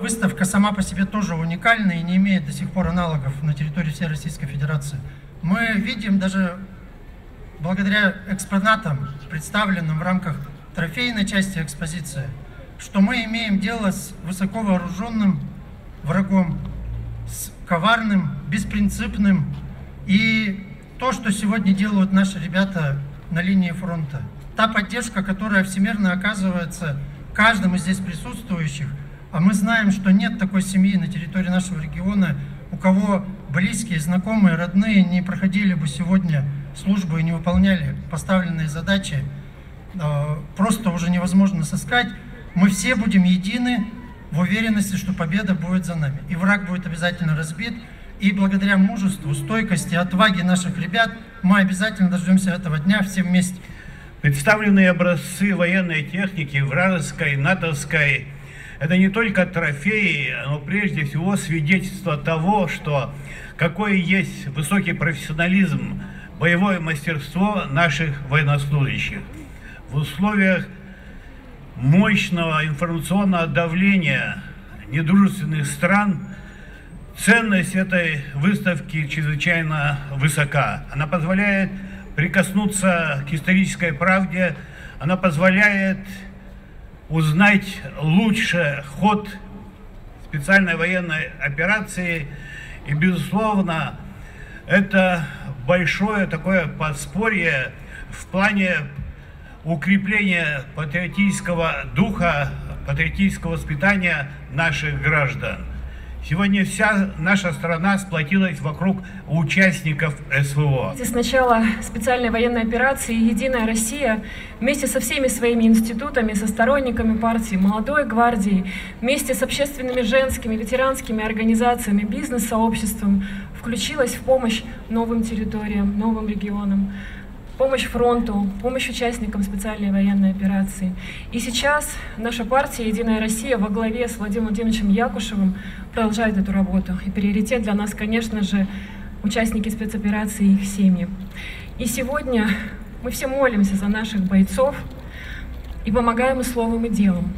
Выставка сама по себе тоже уникальна и не имеет до сих пор аналогов на территории всей Российской Федерации. Мы видим даже благодаря экспонатам, представленным в рамках трофейной части экспозиции, что мы имеем дело с высоко вооруженным врагом, с коварным, беспринципным. И то, что сегодня делают наши ребята на линии фронта, та поддержка, которая всемирно оказывается каждым из здесь присутствующих, а мы знаем, что нет такой семьи на территории нашего региона, у кого близкие, знакомые, родные не проходили бы сегодня службу и не выполняли поставленные задачи, а, просто уже невозможно сыскать. Мы все будем едины в уверенности, что победа будет за нами. И враг будет обязательно разбит. И благодаря мужеству, стойкости, отваге наших ребят мы обязательно дождемся этого дня все вместе. Представленные образцы военной техники вражеской, натовской, это не только трофеи, но прежде всего свидетельство того, что какой есть высокий профессионализм, боевое мастерство наших военнослужащих. В условиях мощного информационного давления недружественных стран ценность этой выставки чрезвычайно высока. Она позволяет прикоснуться к исторической правде, она позволяет узнать лучше ход специальной военной операции. И, безусловно, это большое такое подспорье в плане укрепления патриотического духа, патриотического воспитания наших граждан. Сегодня вся наша страна сплотилась вокруг участников СВО. С начала специальной военной операции «Единая Россия» вместе со всеми своими институтами, со сторонниками партии «Молодой гвардии», вместе с общественными женскими, ветеранскими организациями, бизнес-сообществом включилась в помощь новым территориям, новым регионам помощь фронту, помощь участникам специальной военной операции. И сейчас наша партия «Единая Россия» во главе с Владимиром Владимировичем Якушевым продолжает эту работу. И приоритет для нас, конечно же, участники спецоперации и их семьи. И сегодня мы все молимся за наших бойцов и помогаем и словом, и делом.